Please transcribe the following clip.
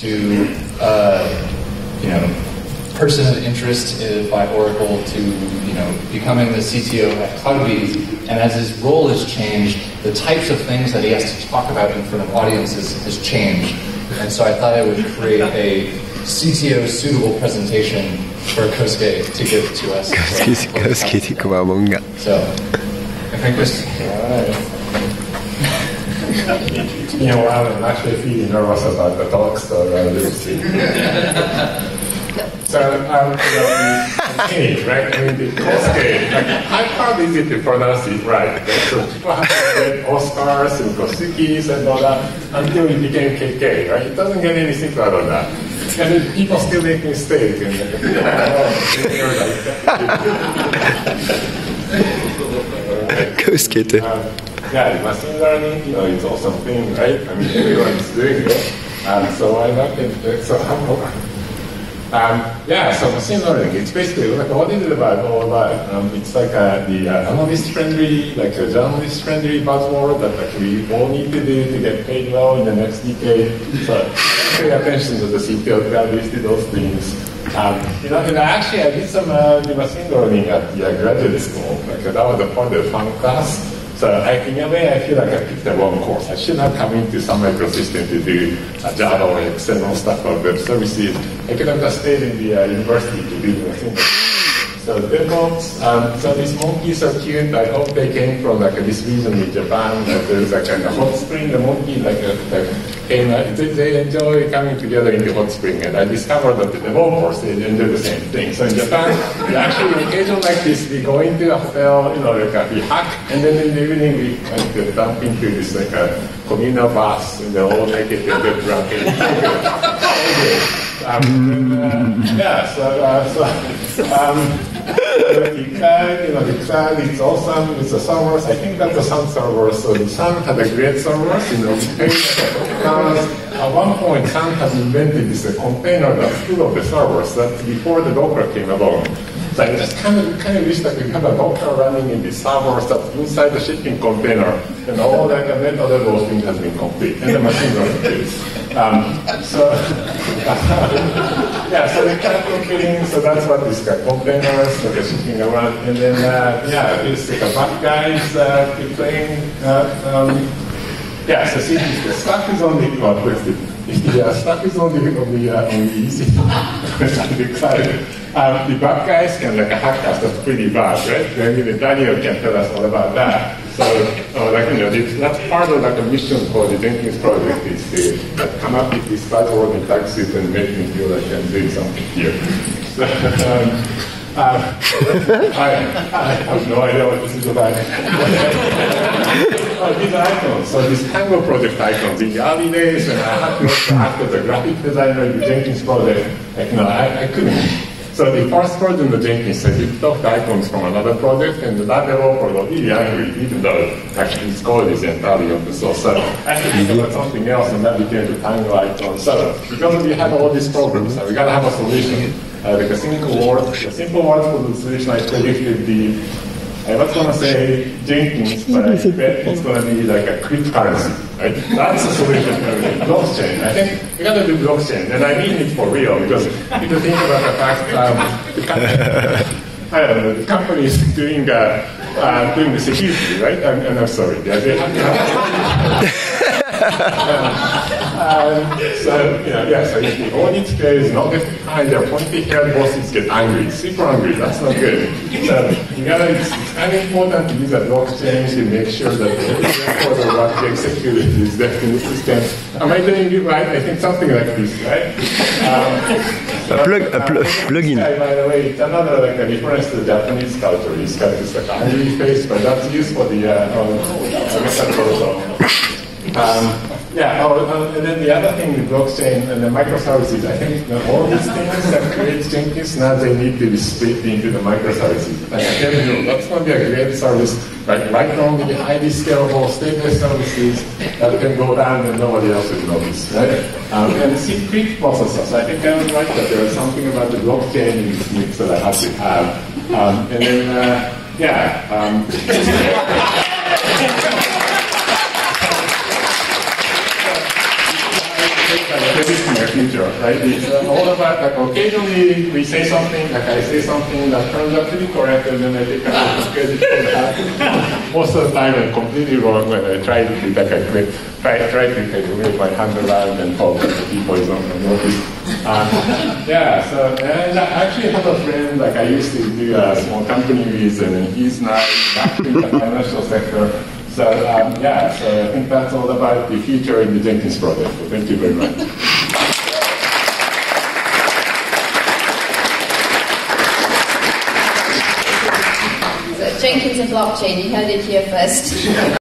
to uh, you know person of interest by Oracle to you know becoming the CTO at Cloudbees, and as his role has changed, the types of things that he has to talk about in front of audiences has changed. And so I thought I would create a CTO suitable presentation for Kohsuke to give to us. Kohsuke, Kohsuke, So I think this. You know, I'm actually feeling nervous about the talk, so uh, let's see. so, um, the change, right? I mean, the like, how hard is it to pronounce it right? So people to get Oscars and Kosukis and all that until it became KK, right? It doesn't get any simpler than that. And then people still make mistakes. And, Kohsuke って。Um, yeah, machine learning, you know, it's awesome thing, right? I mean, everyone's doing it. Um, so why not? get- So how, um, yeah, so machine learning, it's basically like what is it about? All about um, it's like uh, the uh, analyst-friendly, like a journalist-friendly buzzword that like, we all need to do to get paid well in the next decade. So pay attention to the CTO that listed those things. Um, you know, and actually I did some uh, machine learning at the uh, graduate school. Like that was a part of the fun class. So I, in a way, I feel like I picked the wrong course. I should have come into Sun Microsystem to do uh, Java or XML stuff or web services. I could have just stayed in the uh, university to do the thing. So DevOps, um, so these monkeys are cute. I hope they came from like this region in Japan. That there's like a hot spring. The monkey like, uh, like came, uh, they, they enjoy coming together in the hot spring. And I discovered that the developers they enjoy the same thing. So in Japan, we actually occasion like this. We go into a hotel, you know, like uh, we hack, and then in the evening we like to dump into this like a communal bath, and they're all naked and get drunk. And um, uh, yeah, so, uh, so um, cloud, you know, cloud is awesome it's a servers. I think that the Sun servers, so the Sun had a great servers, you know, at one point Sun has invented this uh, container that's full of the servers that before the Docker came along. So I just kind of kind of wish that we have a Docker running in the servers that's inside the shipping container, and all that and then other those things has been complete, and the machine learning. Um, so yeah, so the cloud computing, so that's what this uh, containers that are shipping around, and then uh, yeah, it's like a bad guys uh, playing. Uh, um, yeah, so see, the stuff is only well, question. Yeah, stuff is only only uh, only easy. the cloud. Um, the bad guys can like hack us. That's pretty bad, right? I mean, Daniel can tell us all about that. So, uh, like you know, this, that's part of like a mission for the Jenkins project is to like, come up with this buzzword and taxes and make me feel like I'm doing something here. So, um, uh, I, I have no idea what this is about. these icons. So these Tango project icons. The early days I had to act as a graphic designer in the Jenkins project, like, no, I, I couldn't. So the first version of Jenkins said it took the icons from another project, and that developer got really angry, even though actually his code is entirely open source. So to think about something else, and that became the Tango icon. So because we had all these problems, we gotta have a solution. Uh, like a simple word, a simple word for the solution. I predicted the I was gonna say Jenkins, but I bet it's gonna be like a cryptocurrency, right? That's the solution to everything. Blockchain. I think we gotta do blockchain, and I mean it for real because if you think about the fact, um, the company, I don't know, the company is doing uh, uh, doing the security, right? I'm, I'm sorry, they they have have. Um, so, you know, yeah, so if the audit scale is not defined, their pointy haired bosses get angry, super angry, that's not good. So, you gotta, it's, it's kind of important to use a blockchain to make sure that the record what the security is left in the system. Am I doing it right? I think something like this, right? Um, A plug, a pl- plugin. By the way, it's another like a reference to the Japanese culture. It's got this like angry face, but that's used for the uh, um, Um, yeah, oh, uh, and then the other thing, the blockchain and the microservices, I think all these things that create Jenkins, now they need to be split into the microservices. I tell you, that's going to be a great service, like the highly scalable, stateless services that can go down and nobody else will notice, right? Um, and secret processors, I think I was right that there was something about the blockchain in this mix that I had to have. Um, and then, uh, yeah, um, future, right? It's uh, all about like occasionally we say something, like I say something that turns out to be correct, and then I take credit for that. Most of the time, I'm completely wrong when I try to like I quit, try try to like, wave my hand around and talk to people is on notice. Um, yeah, so and I actually have a friend like I used to do a small company with, and he's now back in the financial sector. So um, yeah, so I think that's all about the future in the Jenkins project. So thank you very much. So Jenkins and blockchain, you heard it here first.